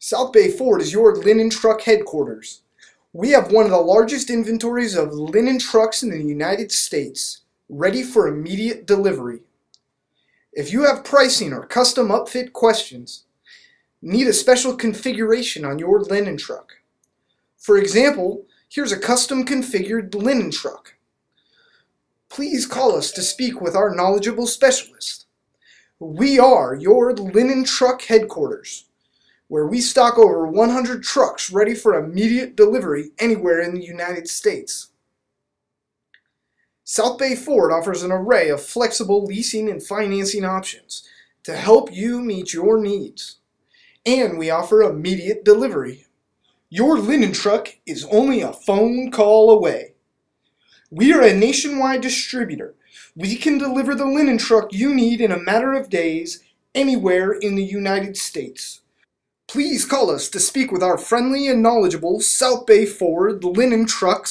South Bay Ford is your linen truck headquarters. We have one of the largest inventories of linen trucks in the United States, ready for immediate delivery. If you have pricing or custom upfit questions, need a special configuration on your linen truck. For example, here's a custom configured linen truck. Please call us to speak with our knowledgeable specialist. We are your linen truck headquarters where we stock over 100 trucks ready for immediate delivery anywhere in the United States. South Bay Ford offers an array of flexible leasing and financing options to help you meet your needs. And we offer immediate delivery. Your linen truck is only a phone call away. We are a nationwide distributor. We can deliver the linen truck you need in a matter of days anywhere in the United States. Please call us to speak with our friendly and knowledgeable South Bay Ford linen trucks